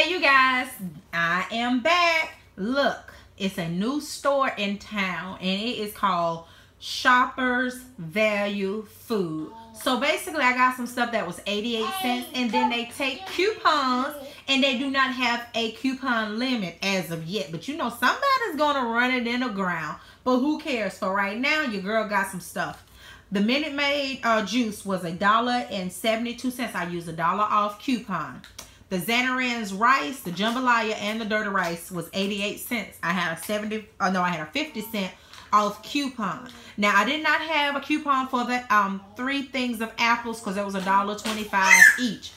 Hey you guys, I am back. Look, it's a new store in town and it is called Shoppers Value Food. So basically I got some stuff that was 88 cents and then they take coupons and they do not have a coupon limit as of yet. But you know somebody's gonna run it in the ground. But who cares? For right now, your girl got some stuff. The Minute Maid uh, juice was a dollar and 72 cents. I used a dollar off coupon. The Zatarain's rice, the jambalaya, and the dirty rice was 88 cents. I had a 70, oh no, I had a 50 cent off coupon. Now, I did not have a coupon for the um three things of apples because it was a dollar 25 each.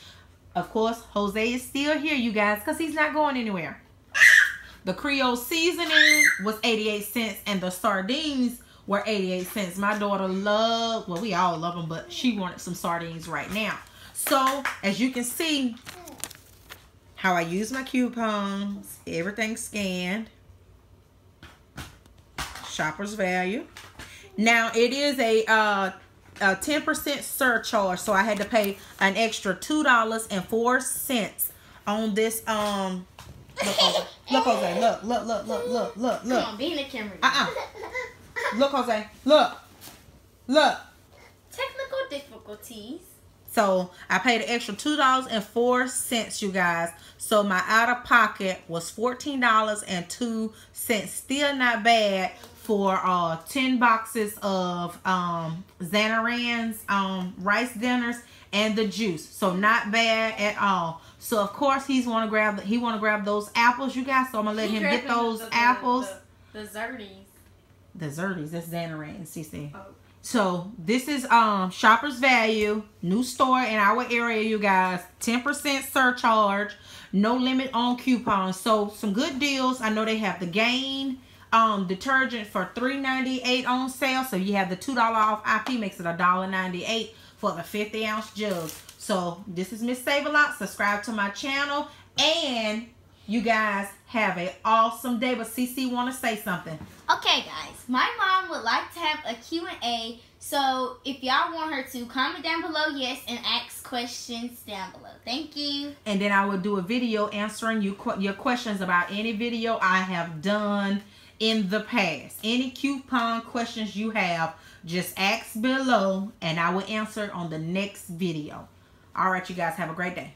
Of course, Jose is still here, you guys, because he's not going anywhere. The Creole seasoning was 88 cents, and the sardines were 88 cents. My daughter loved, well, we all love them, but she wanted some sardines right now. So, as you can see, how I use my coupons, everything scanned, shopper's value. Now it is a uh, a 10% surcharge, so I had to pay an extra two dollars and four cents on this. Um, look, Jose, look, Jose, look, look, look, look, look, look, look. Come on, be in the camera. Uh uh. Look, Jose, look, look. Technical difficulties. So I paid an extra two dollars and four cents, you guys. So my out of pocket was fourteen dollars and two cents. Still not bad for uh 10 boxes of um Zatarain's um rice dinners and the juice. So not bad at all. So of course he's want to grab he want to grab those apples, you guys. So I'm gonna let He him get those the, the, apples. The, the Zerties. The Zerties, that's Zatarain, CC. Oh. So this is um Shoppers Value, new store in our area, you guys. 10% surcharge, no limit on coupons. So some good deals. I know they have the Gain um detergent for $3.98 on sale. So you have the $2 off IP makes it $1.98 for the 50 ounce jug. So this is Miss Save a Lot. Subscribe to my channel and you guys have an awesome day. But CC want to say something. Okay, guys. My mom would like to have a Q&A. So if y'all want her to, comment down below yes and ask questions down below. Thank you. and then I will do a video answering you your questions about any video I have done in the past. Any coupon questions you have, just ask below and I will answer on the next video. All right, you guys have a great day.